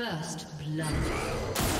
First blood.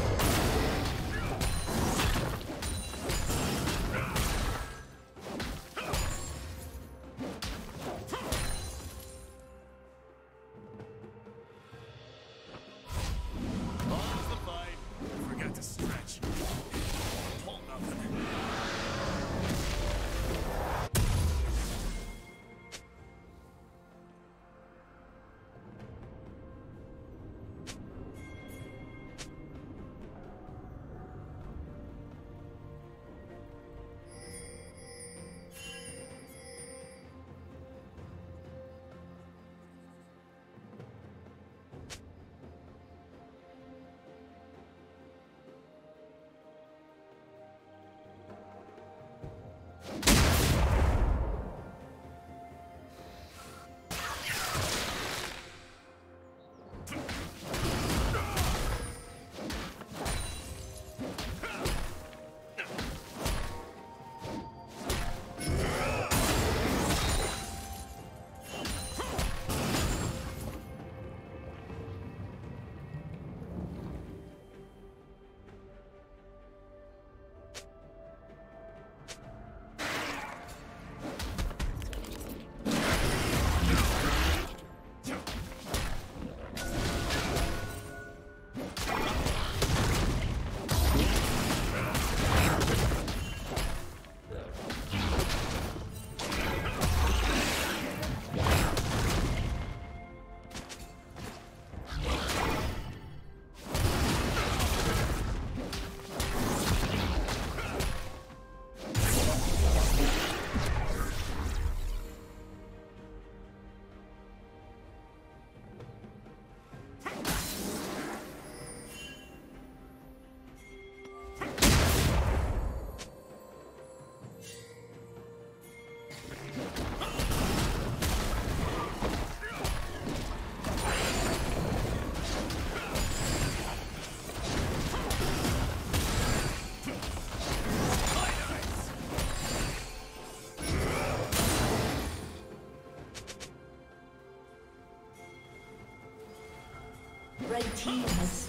team has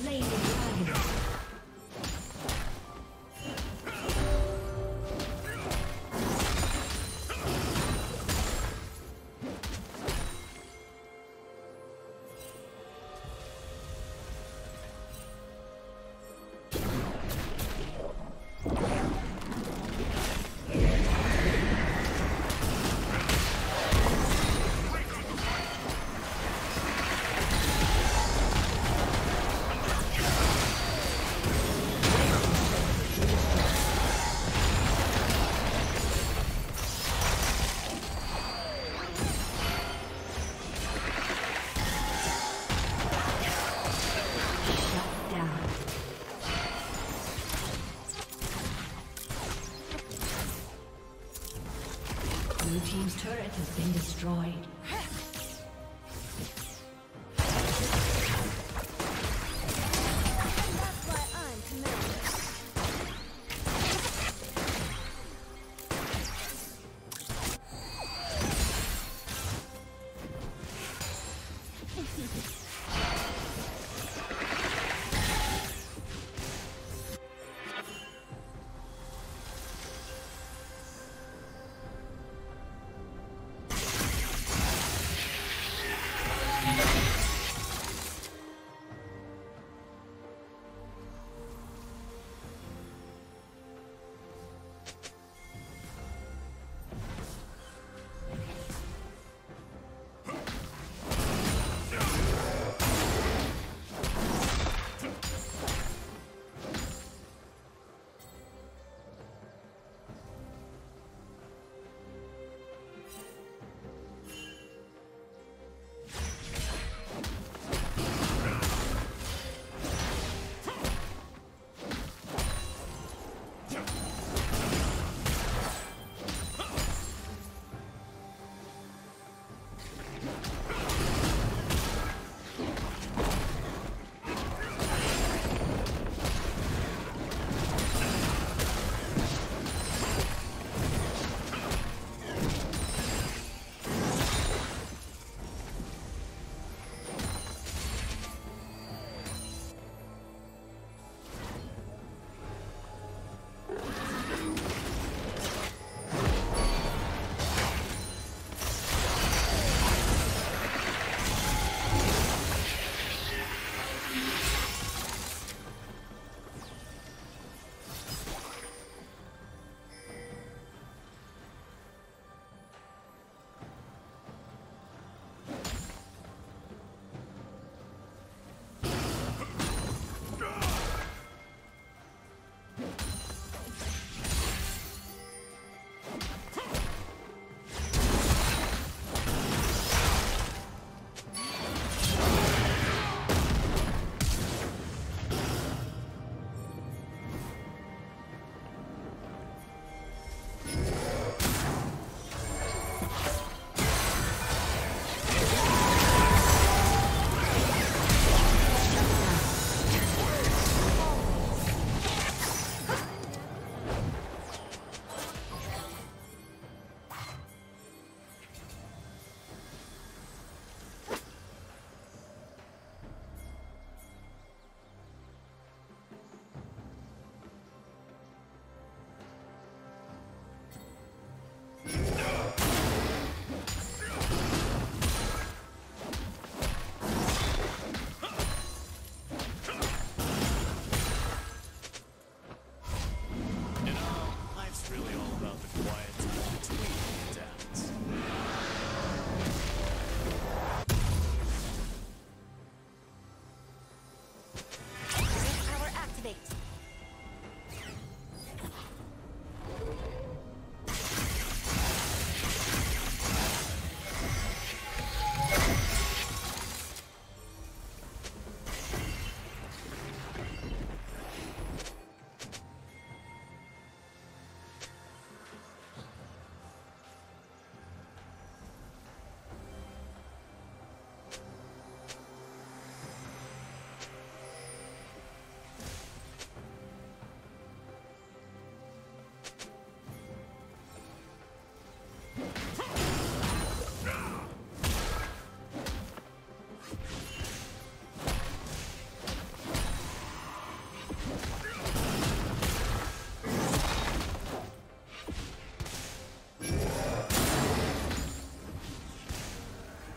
destroyed.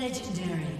Legendary.